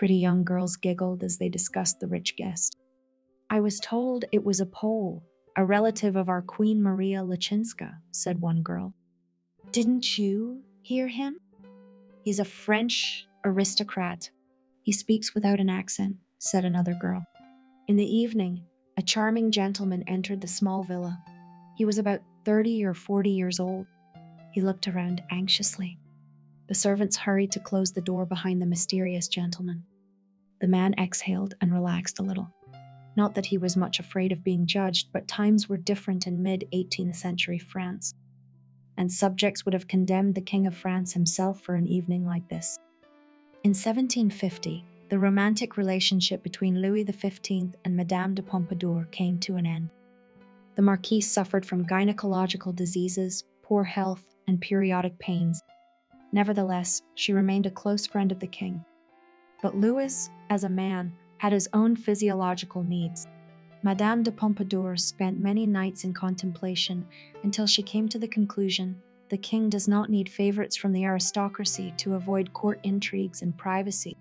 Pretty young girls giggled as they discussed the rich guest. I was told it was a Pole, a relative of our Queen Maria Leszczyńska, said one girl. Didn't you hear him? He's a French aristocrat. He speaks without an accent, said another girl. In the evening, a charming gentleman entered the small villa. He was about 30 or 40 years old. He looked around anxiously. The servants hurried to close the door behind the mysterious gentleman. The man exhaled and relaxed a little. Not that he was much afraid of being judged, but times were different in mid 18th century France, and subjects would have condemned the King of France himself for an evening like this. In 1750, the romantic relationship between Louis XV and Madame de Pompadour came to an end. The Marquise suffered from gynecological diseases, poor health, and periodic pains. Nevertheless, she remained a close friend of the king. But Louis, as a man, had his own physiological needs. Madame de Pompadour spent many nights in contemplation until she came to the conclusion the king does not need favorites from the aristocracy to avoid court intrigues and privacy.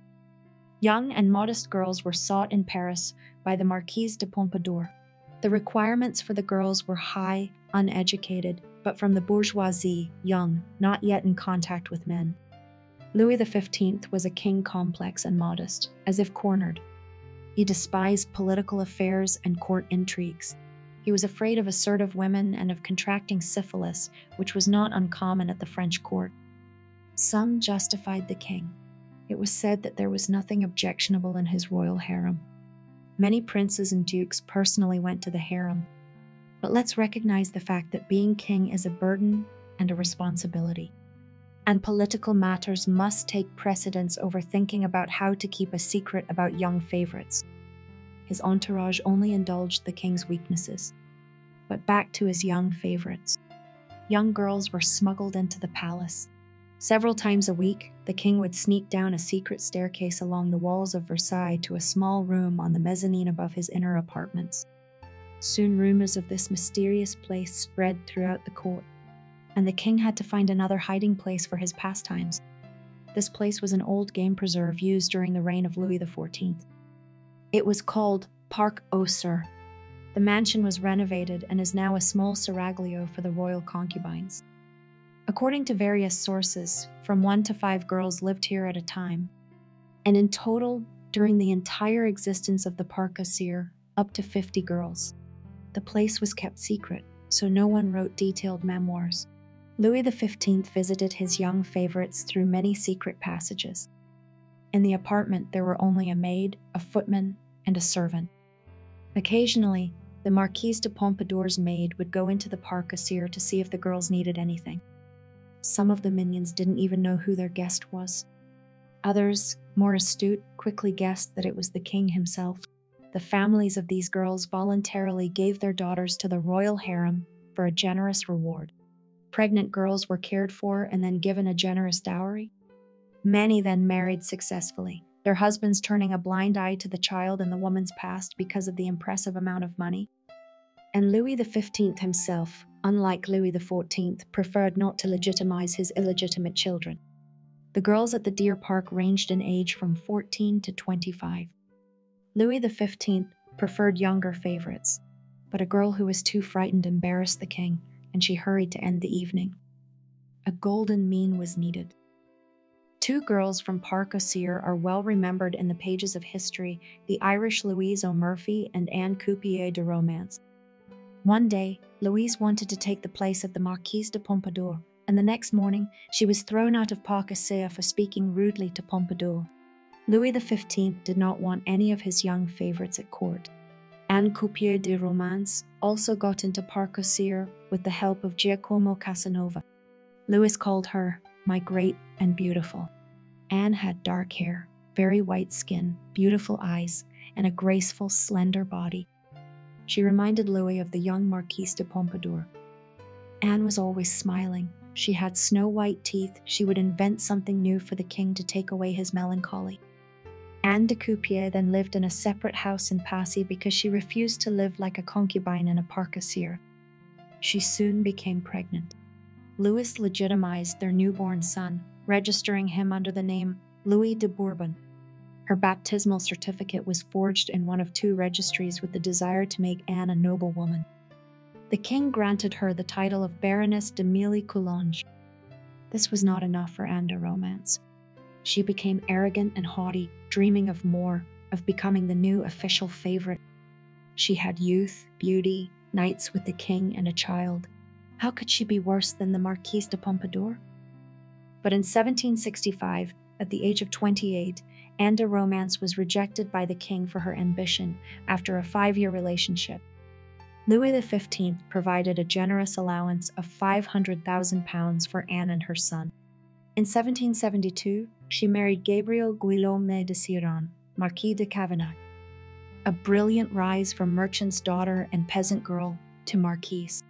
Young and modest girls were sought in Paris by the Marquise de Pompadour. The requirements for the girls were high, uneducated, but from the bourgeoisie, young, not yet in contact with men. Louis XV was a king complex and modest, as if cornered. He despised political affairs and court intrigues. He was afraid of assertive women and of contracting syphilis, which was not uncommon at the French court. Some justified the king. It was said that there was nothing objectionable in his royal harem. Many princes and dukes personally went to the harem. But let's recognize the fact that being king is a burden and a responsibility. And political matters must take precedence over thinking about how to keep a secret about young favorites. His entourage only indulged the king's weaknesses. But back to his young favorites. Young girls were smuggled into the palace, Several times a week, the king would sneak down a secret staircase along the walls of Versailles to a small room on the mezzanine above his inner apartments. Soon rumors of this mysterious place spread throughout the court, and the king had to find another hiding place for his pastimes. This place was an old game preserve used during the reign of Louis XIV. It was called Parc aux Cerfs. The mansion was renovated and is now a small seraglio for the royal concubines. According to various sources, from one to five girls lived here at a time. And in total, during the entire existence of the Parc aux Cerfs, up to 50 girls. The place was kept secret, so no one wrote detailed memoirs. Louis XV visited his young favorites through many secret passages. In the apartment, there were only a maid, a footman, and a servant. Occasionally, the Marquise de Pompadour's maid would go into the Parc aux Cerfs to see if the girls needed anything. Some of the minions didn't even know who their guest was. Others, more astute, quickly guessed that it was the king himself. The families of these girls voluntarily gave their daughters to the royal harem for a generous reward. Pregnant girls were cared for and then given a generous dowry. Many then married successfully, their husbands turning a blind eye to the child and the woman's past because of the impressive amount of money. And Louis XV himself, unlike Louis XIV, preferred not to legitimize his illegitimate children. The girls at the Deer Park ranged in age from 14 to 25. Louis XV preferred younger favorites, but a girl who was too frightened embarrassed the king, and she hurried to end the evening. A golden mean was needed. Two girls from aux Cerfs are well remembered in the pages of history the Irish Louise O'Murphy and Anne Couppier de Romance. One day, Louise wanted to take the place of the Marquise de Pompadour, and the next morning she was thrown out of aux Cerfs for speaking rudely to Pompadour. Louis XV did not want any of his young favourites at court. Anne Couppier de Romance also got into Parc aux with the help of Giacomo Casanova. Louis called her my great and beautiful. Anne had dark hair, very white skin, beautiful eyes, and a graceful, slender body. She reminded Louis of the young Marquise de Pompadour. Anne was always smiling. She had snow white teeth. She would invent something new for the king to take away his melancholy. Anne de Couppier then lived in a separate house in Passy because she refused to live like a concubine in a Parc aux Cerfs. She soon became pregnant. Louis legitimized their newborn son, registering him under the name Louis de Bourbon. Her baptismal certificate was forged in one of two registries with the desire to make Anne a noblewoman. The king granted her the title of Baroness de Meilly Coulonge. This was not enough for Anne de Romance. She became arrogant and haughty, dreaming of more, of becoming the new official favorite. She had youth, beauty, nights with the king, and a child. How could she be worse than the Marquise de Pompadour? But in 1765, at the age of 28, Anne de Romance was rejected by the king for her ambition after a five year relationship. Louis XV provided a generous allowance of 500,000 pounds for Anne and her son. In 1772, she married Gabriel Guillaume de Siran, Marquis de Cavanac, a brilliant rise from merchant's daughter and peasant girl to marquise.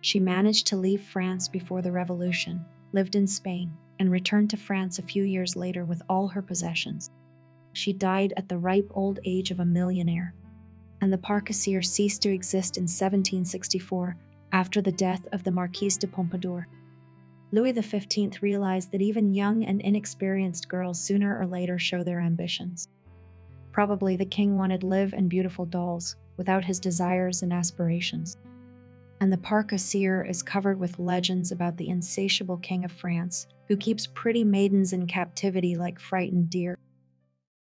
She managed to leave France before the revolution, lived in Spain, and returned to France a few years later with all her possessions. She died at the ripe old age of a millionaire, and the Parc aux ceased to exist in 1764 after the death of the Marquise de Pompadour. Louis XV realized that even young and inexperienced girls sooner or later show their ambitions. Probably the king wanted live and beautiful dolls without his desires and aspirations. And the Parc Cerfs is covered with legends about the insatiable king of France who keeps pretty maidens in captivity like frightened deer.